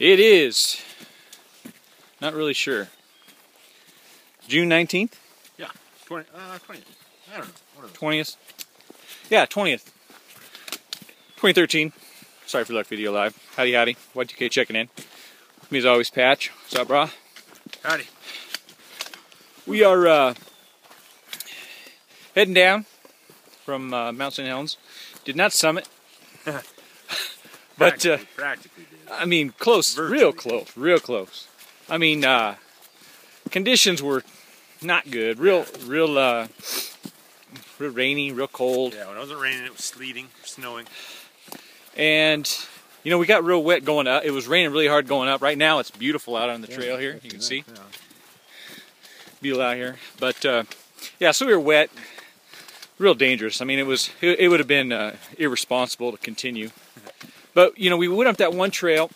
It is. Not really sure. June 19th? Yeah. 20, uh, 20. I don't know. What 20th? Yeah, 20th. 2013. Sorry for Luck Video Live. Howdy, howdy. Y2K checking in. With me as always, Patch. What's up, brah? Howdy. We are uh, heading down from uh, Mount St. Helens. Did not summit. but, uh, Practically, did. I mean, close, Virtually. real close, real close. I mean, uh, conditions were not good. Real, real, uh, real rainy, real cold. Yeah, when it wasn't raining, it was sleeting, snowing. And, you know, we got real wet going up. It was raining really hard going up. Right now, it's beautiful out on the trail here. You can see. Beautiful out here. But, uh, yeah, so we were wet. Real dangerous. I mean, it was, it, it would have been uh, irresponsible to continue. But, you know, we went up that one trail,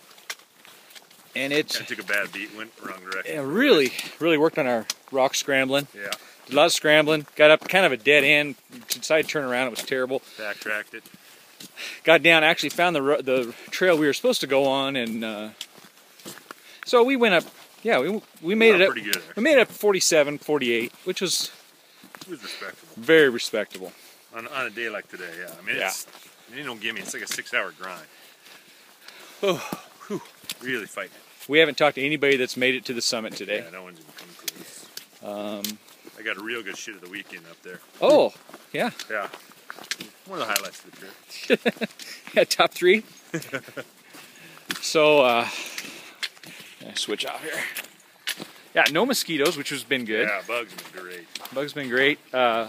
and of took a bad beat, went wrong direction. yeah, really, really worked on our rock scrambling. Yeah, Did a lot of scrambling. Got up kind of a dead end. Decided to turn around. It was terrible. backtracked it. got down, actually found the the trail we were supposed to go on, and uh, so we went up. Yeah, we we made it up. pretty good. We made it up 47, 48, which was It was respectable. very respectable. On, on a day like today, yeah. I mean, Yeah. it's, it don't gimme. It's like a six-hour grind. Oh, whew. Really fighting it. We haven't talked to anybody that's made it to the summit today. Yeah, no one's even come close. Um, I got a real good shit of the weekend up there. oh, yeah, Yeah. One of the highlights of the trip. yeah, top three. so, uh, switch out here. Yeah, no mosquitoes, which has been good. Yeah, bugs have been great. Bug's been great. Uh,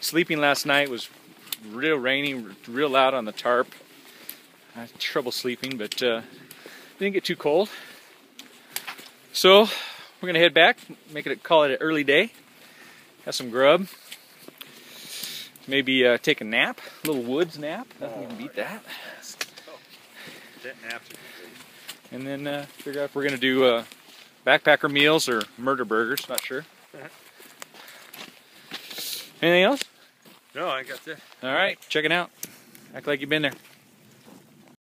sleeping last night was real rainy, real loud on the tarp. I had trouble sleeping, but uh, didn't get too cold. So we're gonna head back, make it call it an early day. Have some grub. Maybe uh, take a nap, a little woods nap. Nothing can beat that. That great. And then uh, figure out if we're gonna do uh, backpacker meals or murder burgers. Not sure. Anything else? No, I got that. All right, check it out. Act like you've been there.